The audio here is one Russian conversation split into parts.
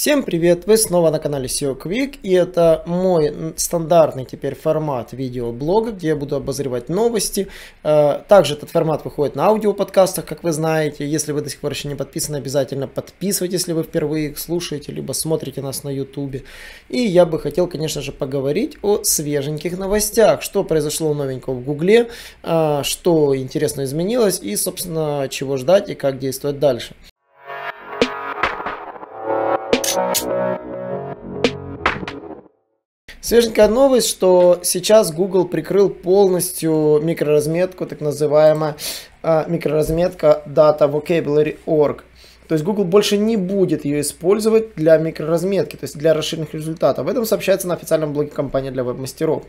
Всем привет! Вы снова на канале SEO Quick и это мой стандартный теперь формат видеоблога, где я буду обозревать новости. Э, также этот формат выходит на аудиоподкастах, как вы знаете. Если вы до сих пор еще не подписаны, обязательно подписывайтесь, если вы впервые их слушаете, либо смотрите нас на YouTube. И я бы хотел, конечно же, поговорить о свеженьких новостях, что произошло новенького в Гугле, э, что интересно изменилось и, собственно, чего ждать и как действовать дальше. Свеженькая новость, что сейчас Google прикрыл полностью микроразметку, так называемая э, микроразметка Data Vocabulary Org. То есть Google больше не будет ее использовать для микроразметки, то есть для расширенных результатов. Об этом сообщается на официальном блоге компании для веб-мастеров.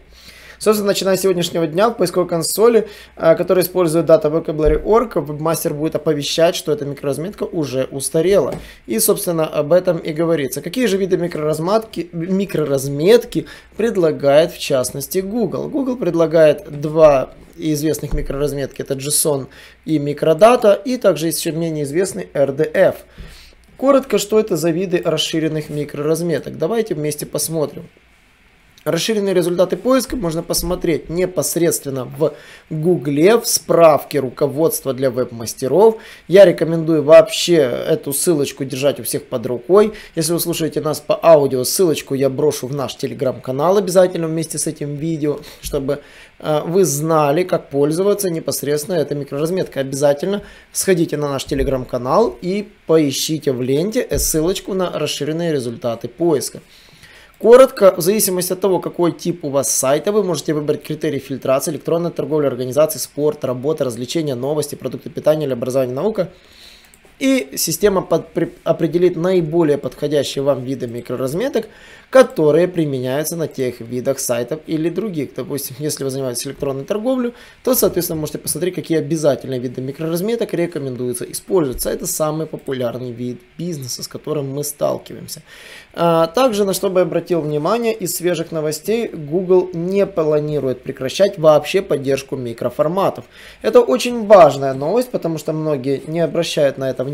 Собственно, начиная с сегодняшнего дня в поисковой консоли, э, которая использует Data Vocabulary Org, вебмастер будет оповещать, что эта микроразметка уже устарела. И, собственно, об этом и говорится. Какие же виды микроразметки, микроразметки предлагает в частности Google? Google предлагает два известных микроразметки, это JSON и микродата, и также есть еще менее известный RDF. Коротко, что это за виды расширенных микроразметок? Давайте вместе посмотрим. Расширенные результаты поиска можно посмотреть непосредственно в Гугле, в справке руководства для веб-мастеров. Я рекомендую вообще эту ссылочку держать у всех под рукой. Если вы слушаете нас по аудио, ссылочку я брошу в наш телеграм-канал обязательно вместе с этим видео, чтобы э, вы знали, как пользоваться непосредственно этой микроразметкой. Обязательно сходите на наш телеграм-канал и поищите в ленте ссылочку на расширенные результаты поиска. Коротко, в зависимости от того, какой тип у вас сайта, вы можете выбрать критерии фильтрации, электронная торговля, организации, спорт, работа, развлечения, новости, продукты питания или образование, наука – и система под, при, определит наиболее подходящие вам виды микроразметок, которые применяются на тех видах сайтов или других. Допустим, если вы занимаетесь электронной торговлей, то, соответственно, можете посмотреть, какие обязательные виды микроразметок рекомендуется использовать. Это самый популярный вид бизнеса, с которым мы сталкиваемся. А, также, на что бы обратил внимание, из свежих новостей Google не планирует прекращать вообще поддержку микроформатов. Это очень важная новость, потому что многие не обращают на это внимания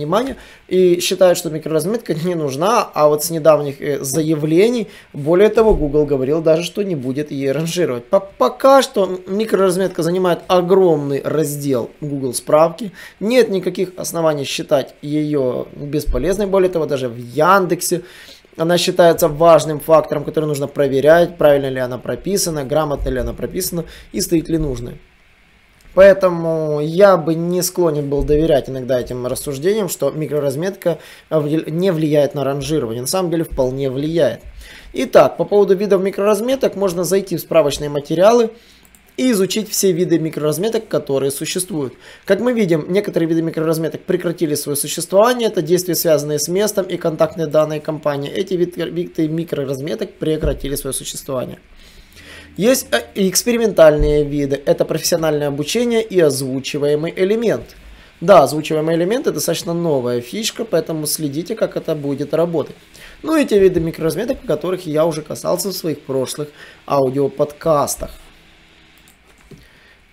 и считают, что микроразметка не нужна, а вот с недавних э, заявлений, более того, Google говорил даже, что не будет ей ранжировать. Пока что микроразметка занимает огромный раздел Google справки, нет никаких оснований считать ее бесполезной, более того, даже в Яндексе она считается важным фактором, который нужно проверять, правильно ли она прописана, грамотно ли она прописана и стоит ли нужной. Поэтому я бы не склонен был доверять иногда этим рассуждениям, что микроразметка не влияет на ранжирование. На самом деле вполне влияет. Итак, по поводу видов микроразметок можно зайти в справочные материалы и изучить все виды микроразметок, которые существуют. Как мы видим, некоторые виды микроразметок прекратили свое существование, это действия, связанные с местом и контактные данные компании. Эти виды микроразметок прекратили свое существование. Есть э, экспериментальные виды. Это профессиональное обучение и озвучиваемый элемент. Да, озвучиваемый элемент это достаточно новая фишка, поэтому следите, как это будет работать. Ну и те виды микроразметок, о которых я уже касался в своих прошлых аудиоподкастах.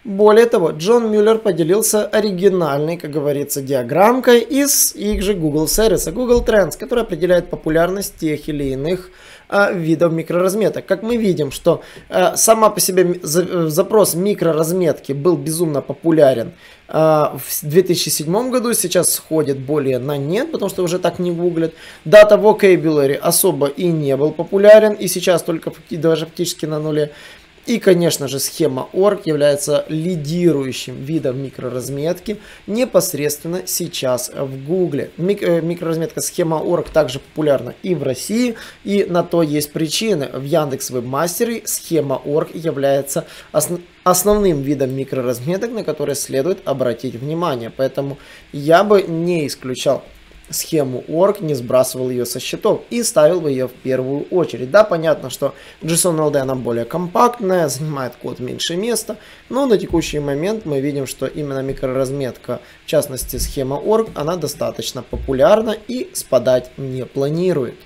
Более того, Джон Мюллер поделился оригинальной, как говорится, диаграммкой из их же Google сервиса Google Trends, который определяет популярность тех или иных а, видов микроразметок. Как мы видим, что а, сама по себе запрос микроразметки был безумно популярен а, в 2007 году, сейчас сходит более на нет, потому что уже так не гуглят. Data Vocabulary особо и не был популярен, и сейчас только даже фактически на нуле. И, конечно же, схема ORG является лидирующим видом микроразметки непосредственно сейчас в Google. Мик э, микроразметка схема ORG также популярна и в России, и на то есть причины. В Яндекс Вебмастере схема ORG является основ основным видом микроразметок, на которые следует обратить внимание. Поэтому я бы не исключал схему org, не сбрасывал ее со счетов и ставил бы ее в первую очередь. Да, понятно, что JSON LD она более компактная, занимает код меньше места, но на текущий момент мы видим, что именно микроразметка, в частности схема org, она достаточно популярна и спадать не планирует.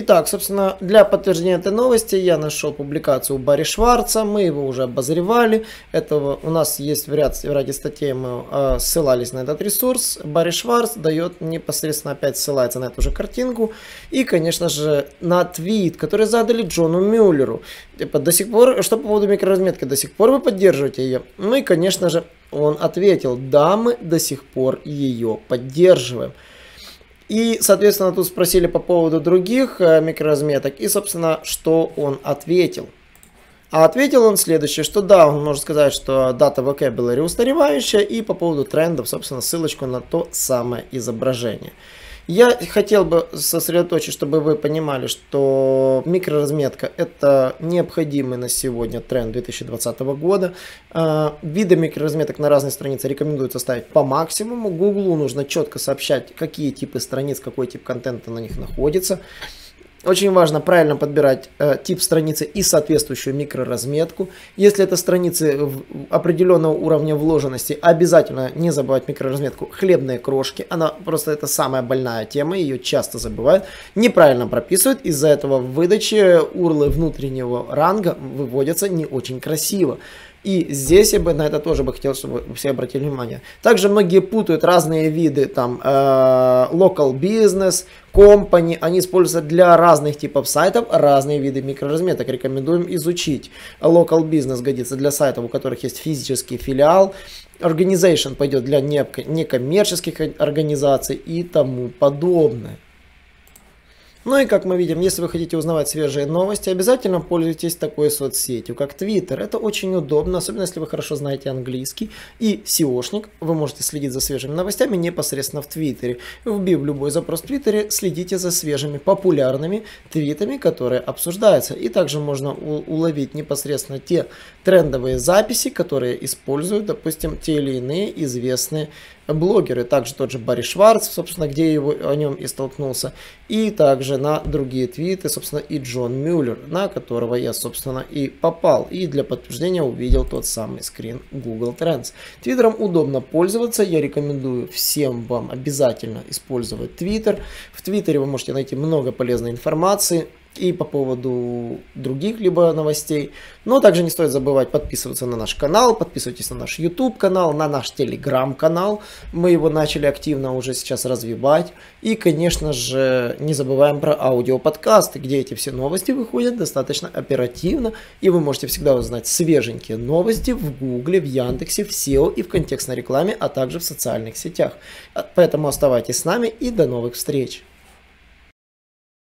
Итак, собственно, для подтверждения этой новости я нашел публикацию у Барри Шварца, мы его уже обозревали, этого у нас есть в, ряд, в ряде статей, мы э, ссылались на этот ресурс, Барри Шварц дает непосредственно опять ссылается на эту же картинку, и, конечно же, на твит, который задали Джону Мюллеру, типа, до сих пор, что по поводу микроразметки, до сих пор вы поддерживаете ее? Ну и, конечно же, он ответил, да, мы до сих пор ее поддерживаем. И, соответственно, тут спросили по поводу других э, микроразметок. И, собственно, что он ответил. А ответил он следующее, что да, он может сказать, что дата vocabulary устаревающая. И по поводу трендов, собственно, ссылочку на то самое изображение. Я хотел бы сосредоточить, чтобы вы понимали, что микроразметка это необходимый на сегодня тренд 2020 года. А, виды микроразметок на разные страницы рекомендуется ставить по максимуму. Гуглу нужно четко сообщать, какие типы страниц, какой тип контента на них находится. Очень важно правильно подбирать э, тип страницы и соответствующую микроразметку. Если это страницы определенного уровня вложенности, обязательно не забывать микроразметку хлебные крошки. Она просто это самая больная тема, ее часто забывают. Неправильно прописывают, из-за этого в выдаче урлы внутреннего ранга выводятся не очень красиво. И здесь я бы на это тоже бы хотел, чтобы все обратили внимание. Также многие путают разные виды, там, э, local business, company, они используются для разных типов сайтов, разные виды микроразметок. Рекомендуем изучить. Local business годится для сайтов, у которых есть физический филиал, Organization пойдет для некоммерческих организаций и тому подобное. Ну и как мы видим, если вы хотите узнавать свежие новости, обязательно пользуйтесь такой соцсетью, как Twitter. Это очень удобно, особенно если вы хорошо знаете английский. И SEOшник, вы можете следить за свежими новостями непосредственно в Твиттере. Вбив любой запрос в Твиттере, следите за свежими популярными твитами, которые обсуждаются. И также можно уловить непосредственно те трендовые записи, которые используют, допустим, те или иные известные блогеры, также тот же Барри Шварц, собственно, где его, о нем и столкнулся, и также на другие твиты, собственно, и Джон Мюллер, на которого я, собственно, и попал, и для подтверждения увидел тот самый скрин Google Trends. Твиттером удобно пользоваться, я рекомендую всем вам обязательно использовать Твиттер. В Твиттере вы можете найти много полезной информации, и по поводу других либо новостей. Но также не стоит забывать подписываться на наш канал, подписывайтесь на наш YouTube канал, на наш Telegram канал. Мы его начали активно уже сейчас развивать. И, конечно же, не забываем про аудиоподкасты, где эти все новости выходят достаточно оперативно. И вы можете всегда узнать свеженькие новости в Гугле, в Яндексе, в SEO и в контекстной рекламе, а также в социальных сетях. Поэтому оставайтесь с нами и до новых встреч!